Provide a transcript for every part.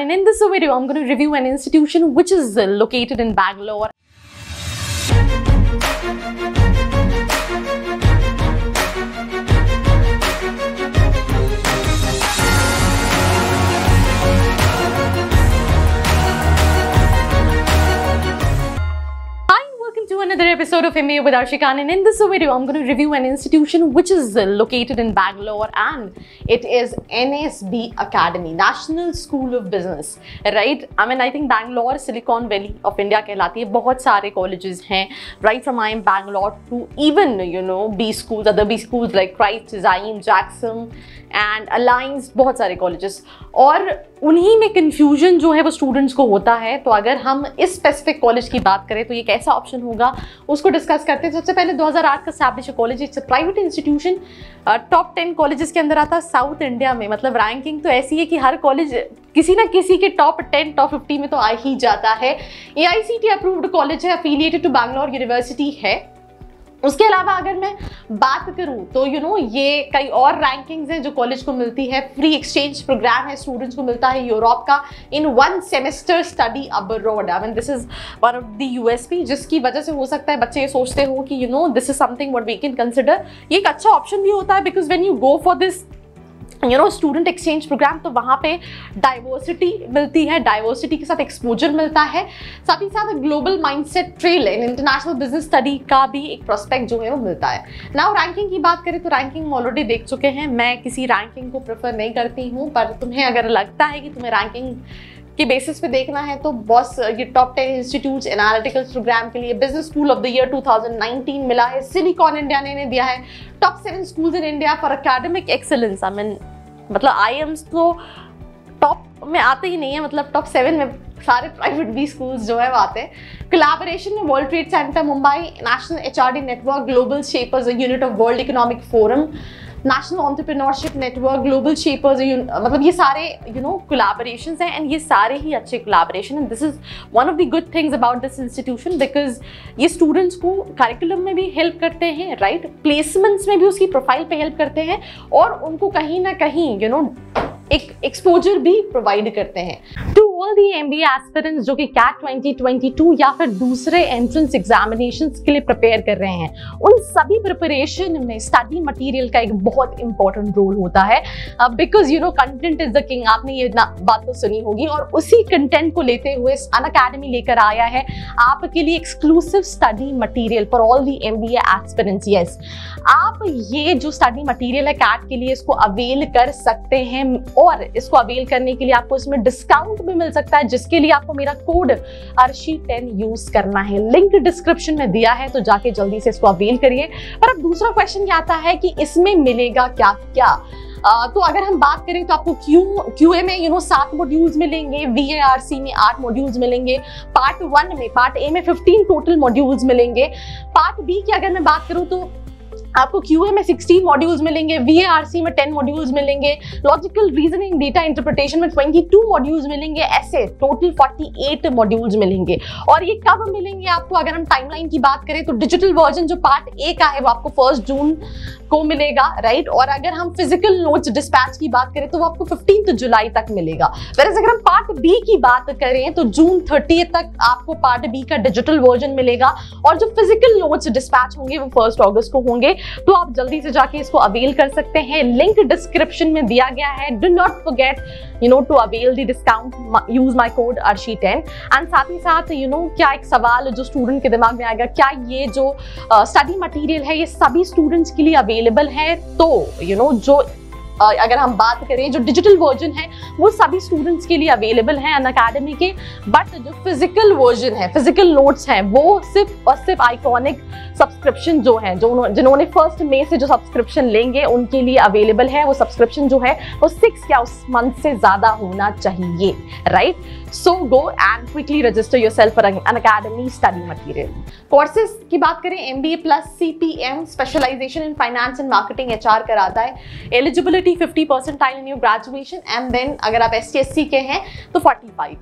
And in this video, I'm going to review an institution which is uh, located in Bangalore. Another episode of MA with Arshika. And in this video, I'm going to review an institution which is uh, located in Bangalore and it is NSB Academy, National School of Business. Right? I mean, I think Bangalore, Silicon Valley of India कहलाती है बहुत सारे colleges हैं right from IIM Bangalore to even you know B schools, other B schools like Christ, Zion, Jackson and Alliance बहुत सारे colleges और उन्हीं में कन्फ्यूज़न जो है वो स्टूडेंट्स को होता है तो अगर हम इस स्पेसिफिक कॉलेज की बात करें तो ये कैसा ऑप्शन होगा उसको डिस्कस करते हैं। सबसे पहले 2008 का establish college it's private institution top ten colleges के अंदर आता है साउथ इंडिया में। मतलब रैंकिंग तो ऐसी है कि हर कॉलेज किसी ना किसी के टॉप टेन टॉप फिफ्टी में तो आ ही जाता है। ए अप्रूव्ड कॉलेज है अफिलियटेड टू बैंगलोर यूनिवर्सिटी है। उसके अलावा अगर मैं बात करूँ तो यू you नो know, ये कई और रैंकिंग्स हैं जो कॉलेज को मिलती है। फ्री एक्सचेंज प्रोग्राम है स्टूडेंट्स को मिलता है यूरोप का in one semester study abroad I mean this is one of the USP जिसकी वजह से हो सकता है बच्चे ये सोचते हो कि you know this is something what we can consider ये एक अच्छा ऑप्शन भी होता है because when you go for this you know student exchange program तो वहाँ पे डाइवर्सिटी मिलती है डाइवर्सिटी के साथ एक्सपोजर मिलता है। साथ ही साथ global mindset trail in international business study का भी एक प्रोस्पेक्ट जो है वो मिलता है। नाउ रैंकिंग की बात करें तो रैंकिंग हम ऑलरेडी देख चुके हैं। मैं किसी रैंकिंग को प्रेफर नहीं करती हूँ, पर तुम्हें अगर लगता है कि तुम्हें रैंकिंग के बेसिस पे देखना है तो बॉस ये top ten institute analytical program के लिए business school of the year 2019 मिला है। सिलिकॉन इंडिया ने दिया है। Top seven schools in India for academic excellence I mean मतलब आई एम्स तो टॉप में आते ही नहीं है मतलब टॉप सेवन में सारे प्राइवेट बी स्कूल्स जो है वो आते हैं। कोलैबोरेशन में world trade centre Mumbai national HRD network global shapers unit of world economic forum national entrepreneurship network global shapers मतलब ये सारे यू नो कोलाबोरेशन हैं एंड ये सारे ही अच्छे collaboration and this is one of the good things about this institution because ये students को करिकुलम में भी हेल्प करते हैं राइट right? प्लेसमेंट्स में भी उसकी प्रोफ़ाइल पे हेल्प करते हैं और उनको कहीं ना कहीं यू you नो know, एक एक्सपोजर भी प्रोवाइड करते हैं all the M B aspirants जो कि कैट 2022 या फिर दूसरे एंट्रेंस एग्जामिनेशन के लिए प्रिपेयर कर रहे हैं, उन सभी प्रिपरेशन में स्टडी मटेरियल का एक बहुत इंपॉर्टेंट रोल होता है। Because you know content is the king आपने ये बात तो सुनी होगी और उसी कंटेंट को लेते हुए अन अकेडमी लेकर आया है आपके लिए exclusive study material for all the M B aspirants yes आप ये जो स्टडी मटीरियल है कैट के लिए इसको अवेल कर सकते हैं और इसको अवेल करने के लिए आपको इसमें डिस्काउंट भी मिल सकता है जिसके लिए आपको मेरा कोड अर्शी टेन यूज़ करना है। लिंक डिस्क्रिप्शन में दिया है तो जाके जल्दी से इसको अवेल करिए। पर अब दूसरा क्वेश्चन क्या आता है कि इसमें मिलेगा क्या क्या? Uh, तो अगर हम बात करें तो आपको क्यू क्यू ए में यू नो सात मॉड्यूल्स मिलेंगे वी ए आर सी में आठ मॉड्यूल्स मिलेंगे पार्ट वन में पार्ट ए में फिफ्टीन टोटल मॉड्यूल्स मिलेंगे। पार्ट बी की अगर मैं बात करूँ तो आपको क्यू में 16 मॉड्यूल्स मिलेंगे वी में 10 मॉड्यूल्स मिलेंगे लॉजिकल रीजनिंग डेटा इंटरप्रिटेशन में 22 मॉड्यूल्स मिलेंगे ऐसे टोटल 48 मॉड्यूल्स मिलेंगे। और ये कब मिलेंगे आपको? अगर हम टाइमलाइन की बात करें तो डिजिटल वर्जन जो पार्ट ए का है, वो आपको फ़र्स्ट जून को मिलेगा राइट और अगर हम फ़िज़िकल नोट्स डिस्पैच की बात करें तो वो आपको फिफ्टीन जुलाई तक मिलेगा। वेरस अगर हम पार्ट बी की बात करें तो जून थर्टी तक आपको पार्ट बी का डिजिटल वर्जन मिलेगा। और जो फ़िज़िकल नोट्स डिस्पैच होंगे वो फ़र्स्ट ऑगस्ट को होंगे। तो आप जल्दी से जाके इसको अवेल कर सकते हैं। लिंक डिस्क्रिप्शन में दिया गया है। Do not forget you know to avail the discount use my code Arshi ten and साथ ही साथ यू नो क्या एक सवाल जो स्टूडेंट के दिमाग में आएगा क्या ये जो स्टडी uh, मटीरियल है ये सभी स्टूडेंट्स के लिए अवेलेबल है? तो यू you नो know, जो अगर हम बात करें जो डिजिटल वर्जन है, वो सभी स्टूडेंट्स के लिए अवेलेबल है, अन अकेडमी के बट जो फ़िज़िकल वर्जन है फ़िज़िकल नोट्स हैं, वो सिर्फ़ और सिर्फ़ आइकॉनिक सब्सक्रिप्शन जो है, जो जिन्होंने फ़र्स्ट मे से जो सब्सक्रिप्शन लेंगे, उनके लिए अवेलेबल है, वो सब्सक्रिप्शन जो है, वो सिक्स या उस मंथ से ज़्यादा होना चाहिए right so go and quickly register yourself for Unacademy study material courses की बात करें M B A plus C P M specialisation in finance and marketing H R कराता है. Eligibility fifty fifty percentile in your graduation and then अगर आप S C के हैं तो forty five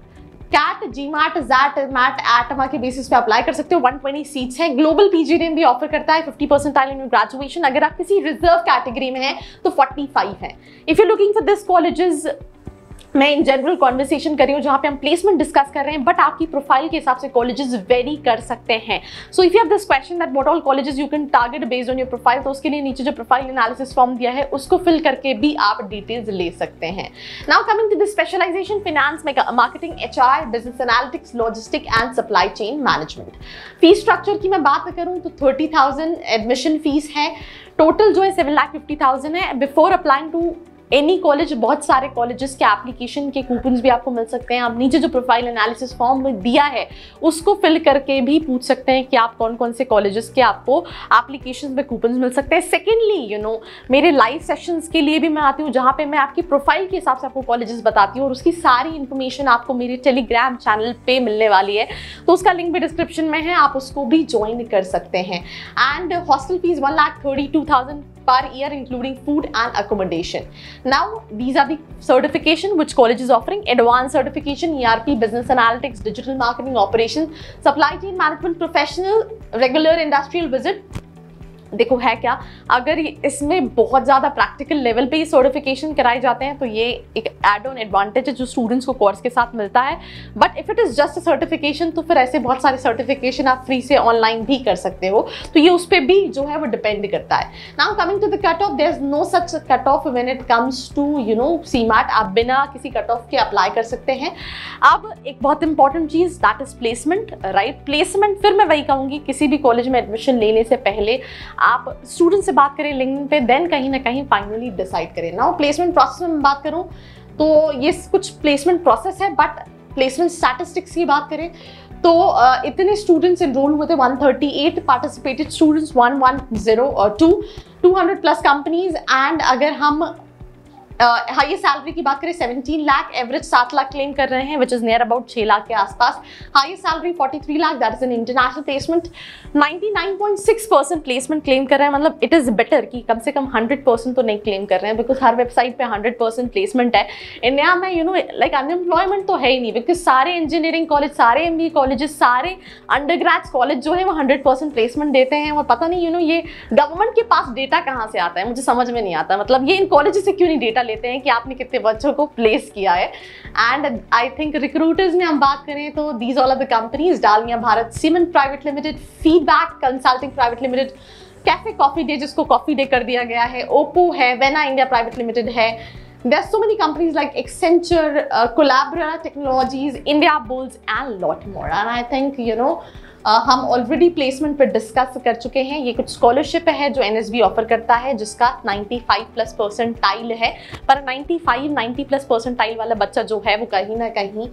CAT GMAT XAT MAT ATMA के basis पे apply कर सकते हो. 120 सीट्स हैं. ग्लोबल पीजीडीएम भी ऑफ़र करता है 50 परसेंटाइल इन ग्रेजुएशन अगर आप किसी रिज़र्व कैटेगरी में हैं तो 45 है. If you looking for this colleges मैं इन जनरल कॉन्वर्सेशन कर रही हूँ जहाँ पे हम प्लेसमेंट डिस्कस कर रहे हैं बट आपकी प्रोफ़ाइल के हिसाब से कॉलेजेस वेरी कर सकते हैं। So if you have this question that what all colleges you can target based on your profile तो उसके लिए नीचे जो प्रोफ़ाइल एनालिसिस फॉर्म दिया है, उसको फिल करके भी आप डिटेल्स ले सकते हैं। Now coming to the specialisation finance marketing H business analytics logistic and supply chain management fees structure की मैं बात करूँ तो थर्टी एडमिशन फ़ीस है। टोटल जो है सेवन लाख फिफ्टी थाउज़ेंड है। Before applying to any college बहुत सारे कॉलेजेस के एप्लीकेशन के कूपन्स भी आपको मिल सकते हैं। आप नीचे जो प्रोफ़ाइल एनालिसिस फॉर्म में दिया है, उसको फिल करके भी पूछ सकते हैं कि आप कौन कौन से कॉलेजेस के आपको एप्लीकेशन में कूपन्स मिल सकते हैं। सेकेंडली यू नो मेरे लाइव सेशंस के लिए भी मैं आती हूँ, जहाँ पे मैं आपकी प्रोफ़ाइल के हिसाब से आपको कॉलेजेस बताती हूँ और उसकी सारी इन्फॉर्मेशन आपको मेरे टेलीग्राम चैनल पे मिलने वाली है। तो उसका लिंक भी डिस्क्रिप्शन में है, आप उसको भी ज्वाइन कर सकते हैं। And hostel fees one lakh thirty two thousand per year including food and accommodation. Now these are the certification which college is offering advanced certification ERP business analytics digital marketing operations supply chain management professional regular industrial visit देखो, है क्या? अगर इसमें बहुत ज़्यादा practical level पे ही certification कराए जाते हैं तो ये एक एड ऑन एडवांटेज है जो स्टूडेंट्स को कोर्स के साथ मिलता है। But if it is just a certification तो फिर ऐसे बहुत सारे सर्टिफिकेशन आप फ्री से ऑनलाइन भी कर सकते हो। तो ये उस पर भी जो है, वो डिपेंड करता है। Now coming to the cut off there is no such cut off when it comes to you know see आप बिना किसी कट ऑफ़ के अप्लाई कर सकते हैं। अब एक बहुत important cheese that is placement right placement फिर मैं वही कहूँगी, किसी भी कॉलेज में एडमिशन लेने से पहले आप स्टूडेंट से बात करें लिंक पे देन कहीं ना कहीं फाइनली डिसाइड करें। ना प्लेसमेंट प्रोसेस में बात करूँ तो ये कुछ प्लेसमेंट प्रोसेस है बट प्लेसमेंट स्टैटिस्टिक्स की बात करें तो इतने स्टूडेंट्स इनरोल हुए थे 138 पार्टिसिपेटेड स्टूडेंट्स 110 और टू 200 प्लस कंपनीज़ एंड अगर हम हाई uh, सैलरी की बात करें 17 लाख एवरेज सात लाख क्लेम कर रहे हैं विच इज़ नियर अबाउट छह लाख के आसपास। High salary 43 lakh that is an international placement 99.6 percent placement claim कर रहे हैं मतलब इट इज़ बेटर कि कम से कम 100 परसेंट तो नहीं क्लेम कर रहे हैं बिकॉज़ हर वेबसाइट पे 100 परसेंट प्लेसमेंट है। इंडिया में यू नो लाइक अनएम्प्लॉयमेंट तो है ही नहीं बिकॉज़ सारे इंजीनियरिंग कॉलेज सारे एम बी कॉलेजेस सारे अंडर कॉलेज जो है वो हंड्रेड परसेंट प्लेसमेंट देते हैं और पता नहीं यू नो ये गवर्नमेंट के पास डेटा कहाँ से आता है मुझे समझ में नहीं आता। मतलब ये इन कॉलेज से क्यों नहीं डेटा लेते हैं कि आपने कितने बच्चों को प्लेस किया है। एंड आई थिंक रिक्रूटर्स में हम बात करें तो these all are the companies Dalmia Bharat. Cement private limited feedback consulting private limited cafe coffee day जिसको कॉफ़ी डे कर दिया गया है। ओप्पो है वेना इंडिया प्राइवेट लिमिटेड है। Are so many companies like Accenture, uh, Collabora Technologies, India and lot more. And I think, you know, हम already placement पर डिस्कस कर चुके हैं। ये कुछ स्कॉलरशिप है जो एनएसबी ऑफ़र करता है, जिसका 95 प्लस परसेंट टाइल है। पर 95 90 प्लस परसेंट टाइल वाला बच्चा जो है, वो कहीं ना कहीं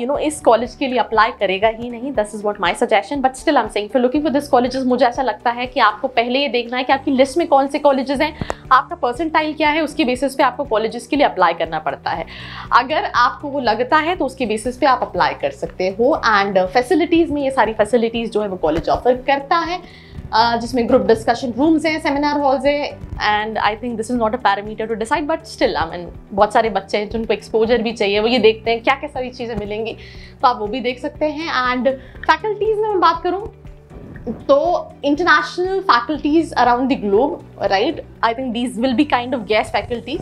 यू नो इस कॉलेज के लिए अप्लाई करेगा ही नहीं। This is what my suggestion but still am saying for looking for this colleges मुझे ऐसा लगता है कि आपको पहले ये देखना है कि आपकी लिस्ट में कौन से कॉलेजेस हैं। आपका परसेंटाइल क्या है, उसके बेसिस पे आपको कॉलेजेस के लिए अप्लाई करना पड़ता है। अगर आपको वो लगता है तो उसके बेसिस पे आप अप्लाई कर सकते हो। एंड फैसिलिटीज़ में ये सारी फैसिलिटीज़ जो है वो कॉलेज ऑफ़र करता है uh, जिसमें ग्रुप डिस्कशन रूम्स हैं सेमिनार हॉल्स हैं and I think this is not a parameter to decide but still I mean बहुत सारे बच्चे हैं जिनको एक्सपोजर भी चाहिए वो ये देखते हैं क्या क्या सारी चीज़ें मिलेंगी तो आप वो भी देख सकते हैं एंड फैकल्टीज़ में मैं बात करूँ तो international faculties around the globe right I think these will be kind of guess faculties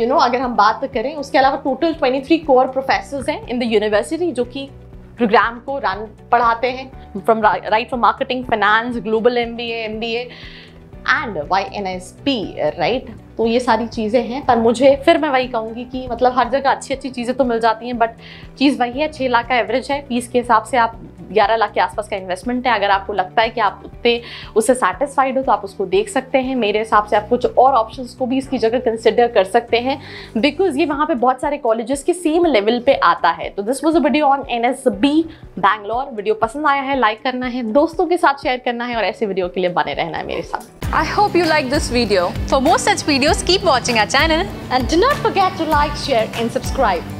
you know अगर हम बात करें उसके अलावा टोटल 23 कोर प्रोफेसर्स हैं इन द यूनिवर्सिटी जो कि प्रोग्राम को रन पढ़ाते हैं from right from marketing finance global M B M B and Y N S P right तो ये सारी चीज़ें हैं, पर मुझे, फिर मैं वही कहूँगी कि मतलब हर जगह अच्छी अच्छी चीज़ें तो मिल जाती हैं बट चीज़ वही है छः लाख का एवरेज है फ़ीस के हिसाब से आप ग्यारह लाख के आसपास का इन्वेस्टमेंट है अगर आपको लगता है कि आप उतने उससे सेटिस्फाइड हो तो आप उसको देख सकते हैं मेरे हिसाब से आप कुछ और ऑप्शंस को भी इसकी जगह कंसिडर कर सकते हैं बिकॉज़ ये वहाँ पे बहुत सारे कॉलेजेस के सेम लेवल पे आता है तो this was a video on N S B Bangalore video पसंद आया है लाइक करना है दोस्तों के साथ शेयर करना है और ऐसे वीडियो के लिए बने रहना है मेरे साथ I hope you like this video. For more such videos, keep watching our channel. And do not forget to like, share and subscribe.